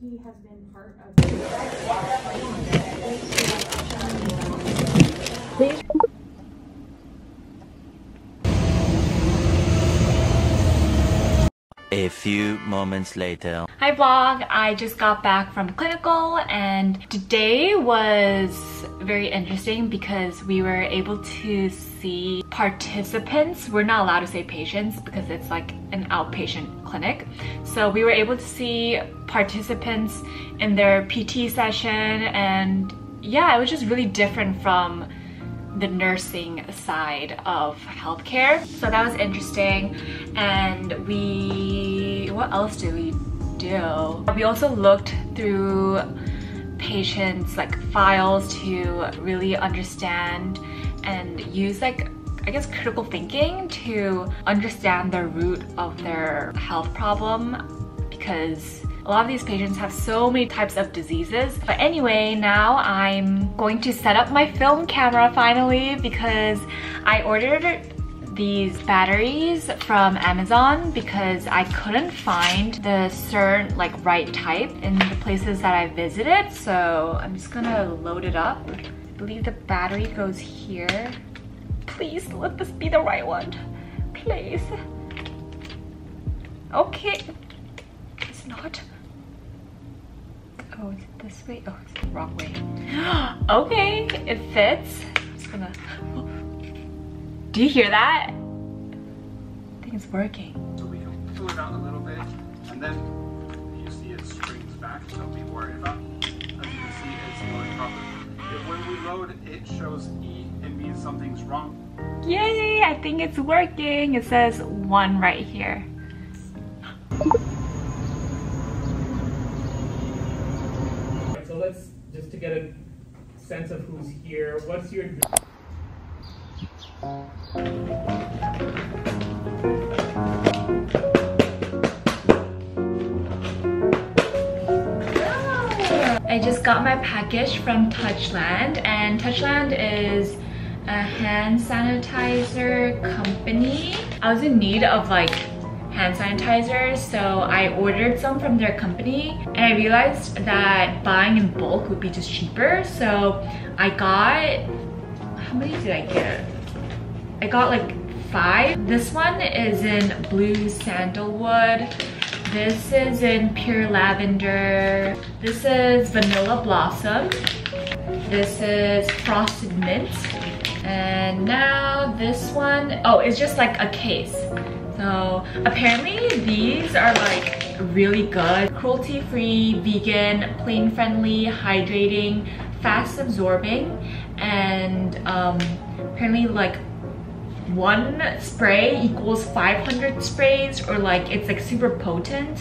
he has been part of. Please. A few moments later. Hi vlog, I just got back from clinical and today was very interesting because we were able to see participants. We're not allowed to say patients because it's like an outpatient clinic. So we were able to see participants in their PT session and yeah, it was just really different from the nursing side of healthcare. So that was interesting. And we, what else did we do? We also looked through patients like files to really understand and use like I guess critical thinking to understand the root of their health problem because a lot of these patients have so many types of diseases. But anyway, now I'm going to set up my film camera finally because I ordered these batteries from Amazon because I couldn't find the certain like right type in the places that I visited. So I'm just gonna load it up. I believe the battery goes here. Please let this be the right one. Please. Okay. It's not. Oh, is it this way? Oh, it's the wrong way. okay, it fits. I'm just gonna... Do you hear that? I think it's working. So we can pull it out a little bit, and then you see it springs back, so be worried about. As you can see, it's going properly. If when we load, it shows E, it means something's wrong. Yay, I think it's working. It says one right here. So let's, just to get a sense of who's here, what's your I just got my package from Touchland and Touchland is a hand sanitizer company. I was in need of like hand sanitizers so I ordered some from their company and I realized that buying in bulk would be just cheaper so I got how many did I get? I got like five. This one is in blue sandalwood. This is in pure lavender. This is vanilla blossom. This is frosted mint. And now this one, oh, it's just like a case. So apparently these are like really good. Cruelty-free, vegan, plane-friendly, hydrating, fast absorbing, and um, apparently like one spray equals 500 sprays or like it's like super potent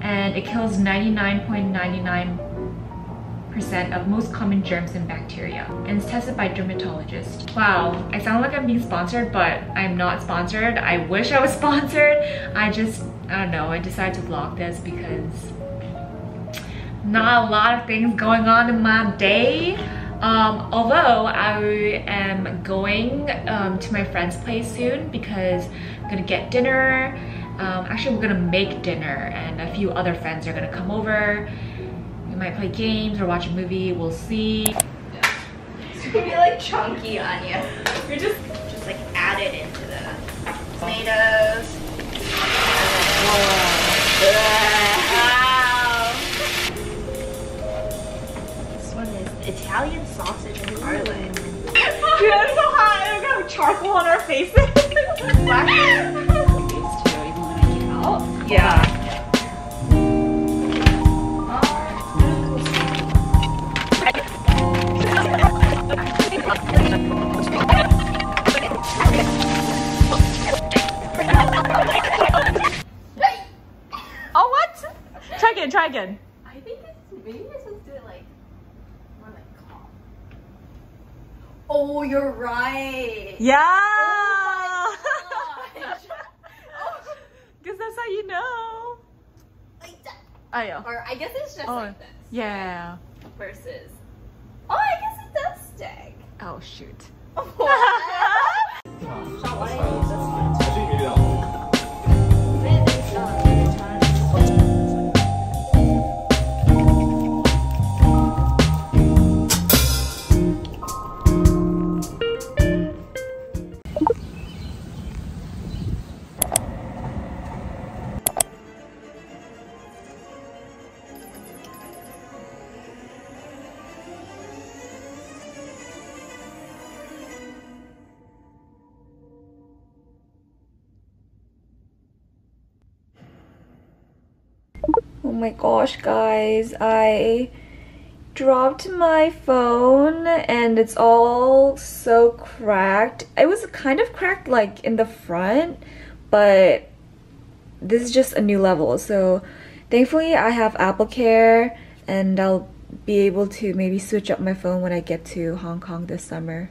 and it kills 99.99% of most common germs and bacteria and it's tested by dermatologists. Wow, I sound like I'm being sponsored but I'm not sponsored. I wish I was sponsored. I just, I don't know, I decided to vlog this because not a lot of things going on in my day. Um, although I am going um, to my friend's place soon because I'm gonna get dinner. Um, actually, we're gonna make dinner and a few other friends are gonna come over. We might play games or watch a movie, we'll see. It's gonna be like chunky onion. You're just just like added into the tomatoes. Wow. Italian sausage and garlic. Dude, that's so hot! I'm gonna have charcoal on our faces. yeah. Oh, what? Try again, try again. I think it's maybe we're supposed to do it like more like calm. Oh, you're right. Yeah! Oh my gosh. Because that's how you know. Like that. Oh, yeah. Or I guess it's just Oh, like this Yeah. versus. Oh, I guess it does stick. Oh, shoot. my gosh, guys. I dropped my phone and it's all so cracked. It was kind of cracked like in the front, but this is just a new level. So thankfully I have Apple Care and I'll be able to maybe switch up my phone when I get to Hong Kong this summer.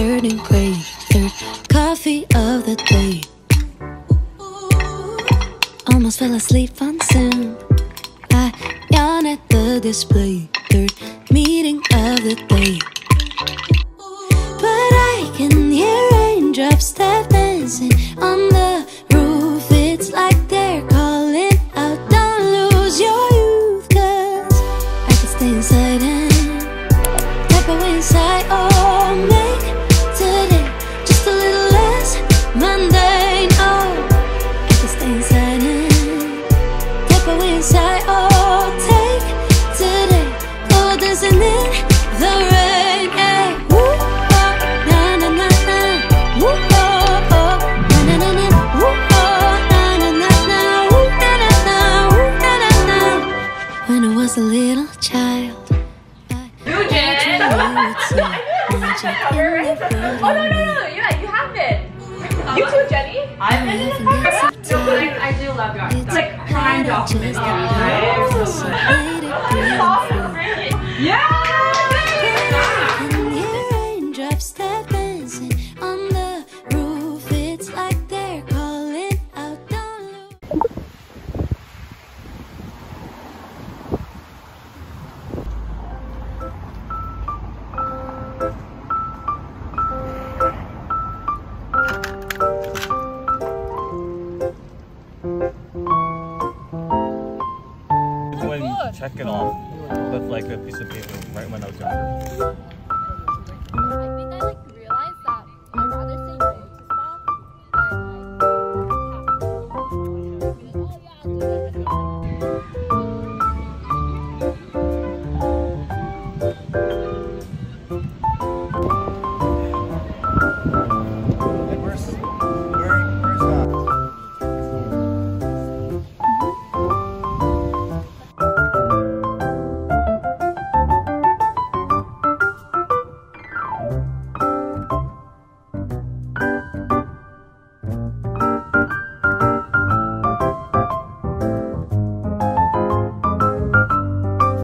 Covered in gray. Third coffee of the day. Almost fell asleep on Zoom. I yawn at the display. Third meeting of the day. But I can hear raindrops tap dancing on the roof. It's like they're calling out, Don't lose your youth. Cause I can stay inside Oh no no no! Yeah, you have been. You too, Jenny. Been in the car. No, but I, do love your. It's like prime documentary, Raindrops oh. Check it off with like a piece of paper right when I was younger.